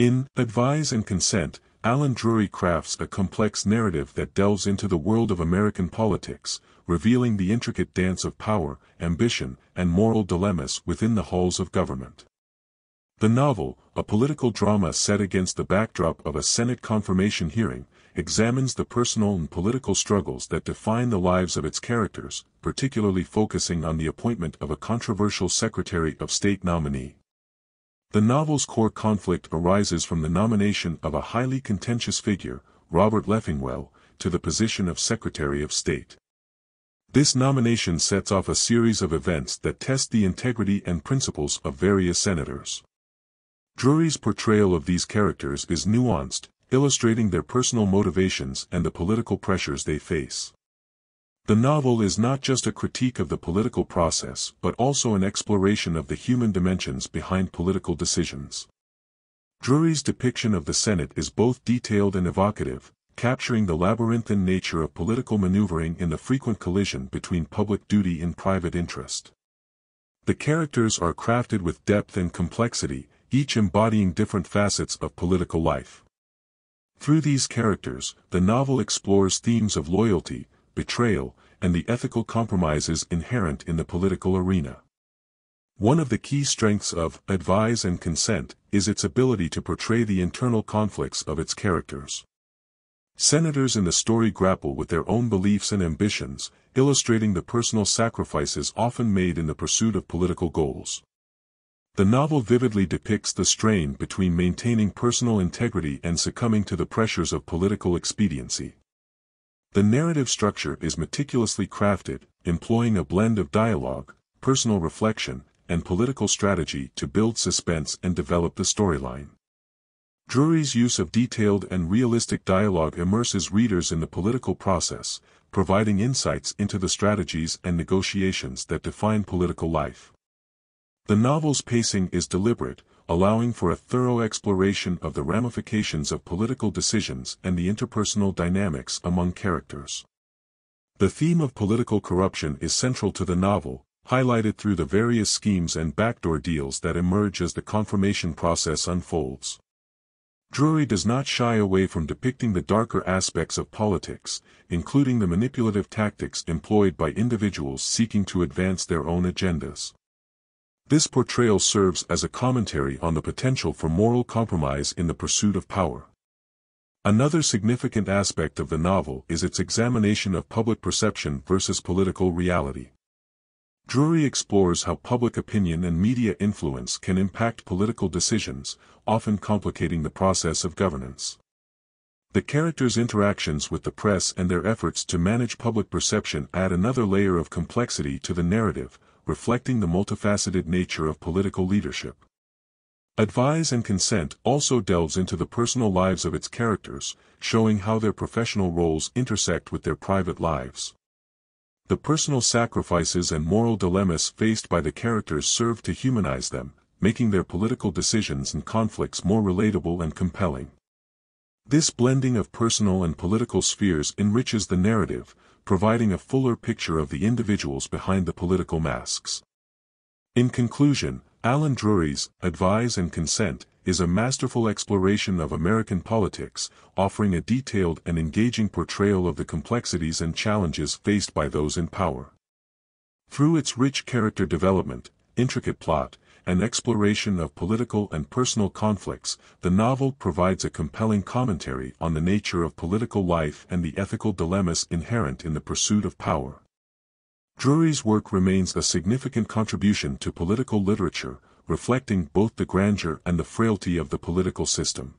In Advise and Consent, Allen Drury crafts a complex narrative that delves into the world of American politics, revealing the intricate dance of power, ambition, and moral dilemmas within the halls of government. The novel, a political drama set against the backdrop of a Senate confirmation hearing, examines the personal and political struggles that define the lives of its characters, particularly focusing on the appointment of a controversial Secretary of State nominee. The novel's core conflict arises from the nomination of a highly contentious figure, Robert Leffingwell, to the position of Secretary of State. This nomination sets off a series of events that test the integrity and principles of various senators. Drury's portrayal of these characters is nuanced, illustrating their personal motivations and the political pressures they face. The novel is not just a critique of the political process but also an exploration of the human dimensions behind political decisions. Drury's depiction of the Senate is both detailed and evocative, capturing the labyrinthine nature of political maneuvering in the frequent collision between public duty and private interest. The characters are crafted with depth and complexity, each embodying different facets of political life. Through these characters, the novel explores themes of loyalty, betrayal, and the ethical compromises inherent in the political arena. One of the key strengths of Advise and Consent is its ability to portray the internal conflicts of its characters. Senators in the story grapple with their own beliefs and ambitions, illustrating the personal sacrifices often made in the pursuit of political goals. The novel vividly depicts the strain between maintaining personal integrity and succumbing to the pressures of political expediency. The narrative structure is meticulously crafted, employing a blend of dialogue, personal reflection, and political strategy to build suspense and develop the storyline. Drury's use of detailed and realistic dialogue immerses readers in the political process, providing insights into the strategies and negotiations that define political life. The novel's pacing is deliberate, allowing for a thorough exploration of the ramifications of political decisions and the interpersonal dynamics among characters. The theme of political corruption is central to the novel, highlighted through the various schemes and backdoor deals that emerge as the confirmation process unfolds. Drury does not shy away from depicting the darker aspects of politics, including the manipulative tactics employed by individuals seeking to advance their own agendas. This portrayal serves as a commentary on the potential for moral compromise in the pursuit of power. Another significant aspect of the novel is its examination of public perception versus political reality. Drury explores how public opinion and media influence can impact political decisions, often complicating the process of governance. The characters' interactions with the press and their efforts to manage public perception add another layer of complexity to the narrative, reflecting the multifaceted nature of political leadership. Advise and Consent also delves into the personal lives of its characters, showing how their professional roles intersect with their private lives. The personal sacrifices and moral dilemmas faced by the characters serve to humanize them, making their political decisions and conflicts more relatable and compelling. This blending of personal and political spheres enriches the narrative, providing a fuller picture of the individuals behind the political masks. In conclusion, Allen Drury's Advise and Consent is a masterful exploration of American politics, offering a detailed and engaging portrayal of the complexities and challenges faced by those in power. Through its rich character development, intricate plot, and exploration of political and personal conflicts, the novel provides a compelling commentary on the nature of political life and the ethical dilemmas inherent in the pursuit of power. Drury's work remains a significant contribution to political literature, reflecting both the grandeur and the frailty of the political system.